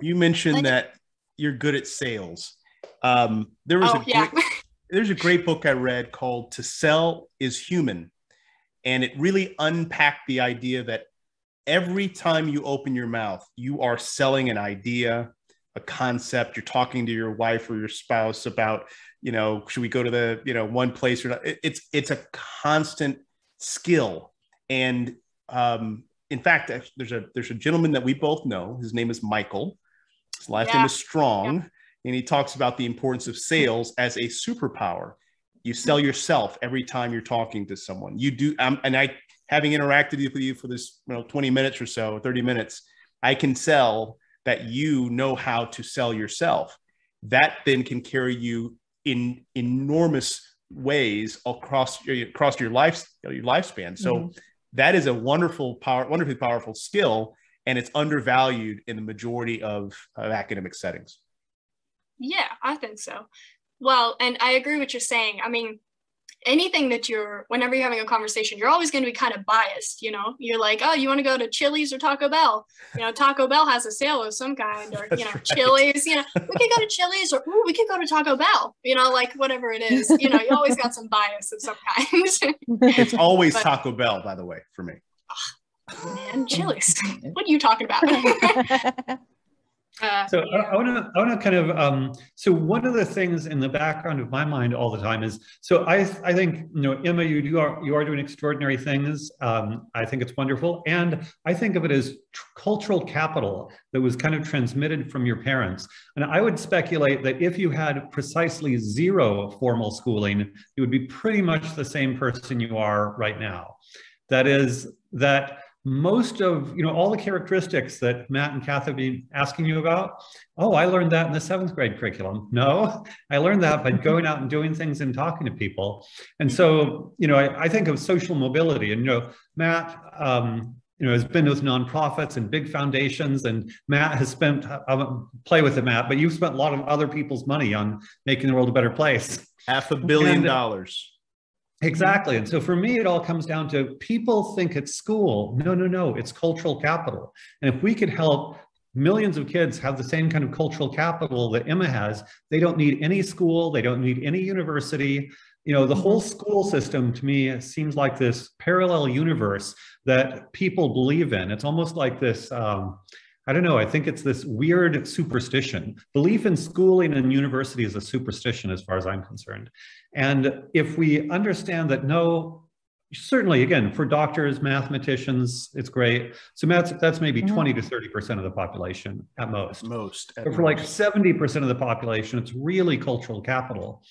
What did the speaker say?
you mentioned that you're good at sales. Um, there was oh, a yeah. great, there's a great book I read called "To Sell Is Human," and it really unpacked the idea that every time you open your mouth, you are selling an idea, a concept. You're talking to your wife or your spouse about, you know, should we go to the, you know, one place or not? It- It's it's a constant skill, and um, in fact, there's a there's a gentleman that we both know. His name is Michael. His last name is Strong, and he talks about the importance of sales as a superpower. You sell yourself every time you're talking to someone. You do, um, and I, having interacted with you for this, you know, 20 minutes or so, 30 minutes, I can sell that you know how to sell yourself. That then can carry you in enormous ways across your across your life your lifespan. So Mhm. That is a wonderful power, wonderfully powerful skill, and it's undervalued in the majority of, of academic settings. Yeah, I think so. Well, and I agree with you're saying. I mean, anything that you're, whenever you're having a conversation, you're always going to be kind of biased. You know, you're like, oh, you want to go to Chili's or Taco Bell? You know, Taco Bell has a sale of some kind, or That's you know, right. Chili's. You know, we could go to Chili's, or ooh, we could go to Taco Bell. You know, like whatever it is. You know, you always got some bias of some kind. It's always But- Taco Bell, by the way, for me. Ah, man, Chili's. what are you talking about? uh, So yeah. I want to, I want to kind of, um, so one of the things in the background of my mind all the time is, so I, I think, you know, Emma, you do are, you are doing extraordinary things. Um, I think it's wonderful. And I think of it as cultural capital that was kind of transmitted from your parents. And I would speculate that if you had precisely zero formal schooling, you would be pretty much the same person you are right now. That is that most of you know all the characteristics that Matt and Kath have been asking you about. Oh, I learned that in the seventh grade curriculum. No, I learned that by going out and doing things and talking to people. And so you know, I, I think of social mobility, and you know, Matt. Um, you know, has been with nonprofits and big foundations, and Matt has spent. I won't play with it, Matt, but you've spent a lot of other people's money on making the world a better place. Half a billion And- dollars. Exactly. And so for me, it all comes down to people think it's school. No, no, no, it's cultural capital. And if we could help millions of kids have the same kind of cultural capital that Emma has, they don't need any school, they don't need any university. You know, the whole school system to me seems like this parallel universe that people believe in. It's almost like this. Um, I don't know. I think it's this weird superstition. Belief in schooling and university is a superstition, as far as I'm concerned. And if we understand that no, certainly again, for doctors, mathematicians, it's great. So that's, that's maybe Mhm. 20 to 30% of the population at most. Most. at But for like 70% of the population, it's really cultural capital.